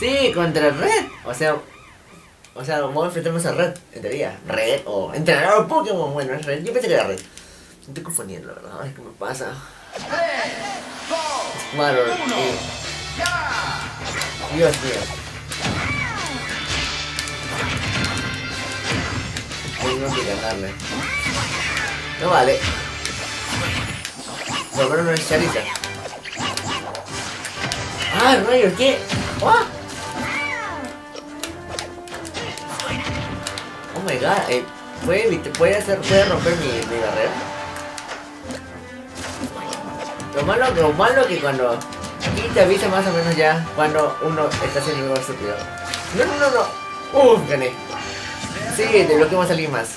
Sí, contra Red. O sea, o sea, vamos a enfrentarnos a Red, en teoría. Red o entrenador Pokémon. Bueno, es Red. Yo pensé que era Red. Me estoy confundiendo, la verdad. Ay, ¿qué me pasa? Bueno, eh, Dios mío. Tengo que ganarle. No vale. Por lo menos no es. Ah, rayos, ¿qué? ¡Ah! Oh my god, eh, ¿puede, puede, hacer, puede romper mi, barrera? Lo malo, lo malo que cuando aquí te avisa más o menos ya cuando uno está haciendo algo estúpido. No, no, no, no. Uf, gané. Sí, de lo que va a salir más.